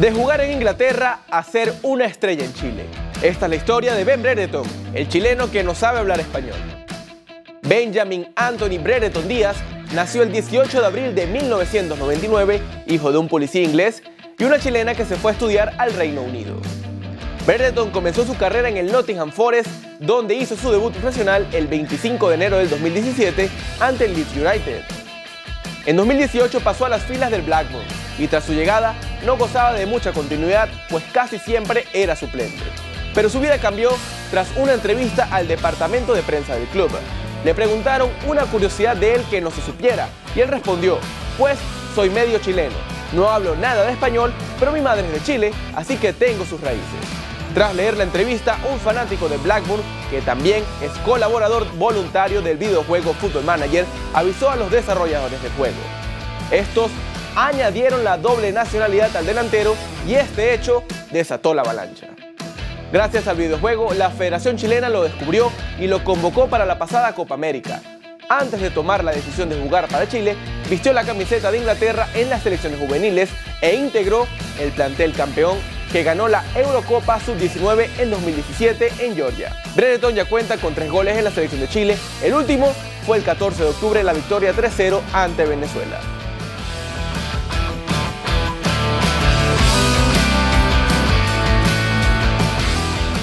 De jugar en Inglaterra a ser una estrella en Chile. Esta es la historia de Ben Brereton, el chileno que no sabe hablar español. Benjamin Anthony Brereton Díaz nació el 18 de abril de 1999, hijo de un policía inglés y una chilena que se fue a estudiar al Reino Unido. Brereton comenzó su carrera en el Nottingham Forest, donde hizo su debut profesional el 25 de enero del 2017 ante el Leeds United. En 2018 pasó a las filas del Blackburn y tras su llegada no gozaba de mucha continuidad, pues casi siempre era suplente. Pero su vida cambió tras una entrevista al departamento de prensa del club. Le preguntaron una curiosidad de él que no se supiera y él respondió, pues soy medio chileno, no hablo nada de español, pero mi madre es de Chile, así que tengo sus raíces. Tras leer la entrevista, un fanático de Blackburn, que también es colaborador voluntario del videojuego Football Manager, avisó a los desarrolladores del juego. Estos añadieron la doble nacionalidad al delantero y este hecho desató la avalancha. Gracias al videojuego, la Federación Chilena lo descubrió y lo convocó para la pasada Copa América. Antes de tomar la decisión de jugar para Chile, vistió la camiseta de Inglaterra en las selecciones juveniles e integró el plantel campeón que ganó la Eurocopa Sub-19 en 2017 en Georgia. Brereton ya cuenta con tres goles en la selección de Chile, el último fue el 14 de octubre la victoria 3-0 ante Venezuela.